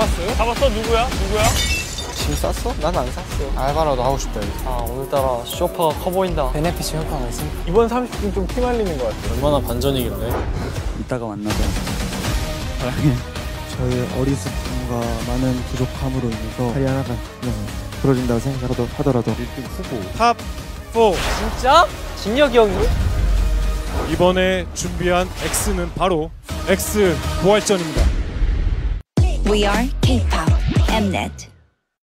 잡았어요? 잡았어? 누구야? 누구야? 짐 쌌어? 난 안 쌌어. 알바라도 하고 싶다. 이거. 아 오늘따라 쇼파가 커 보인다 benefit 효과가 있습니다 이번 30분 좀 피 말리는 것 같아. 얼마나 반전이길래? 이따가 만나자. 저의 어리숙함과 많은 부족함으로 인해서 하리아나가 그냥 부러진다고 생각하더라도 하더라도 1등 후보. top 4. 진짜? 진혁이 형이? 이번에 준비한 X는 바로 X 부활전입니다. We are K-pop Mnet.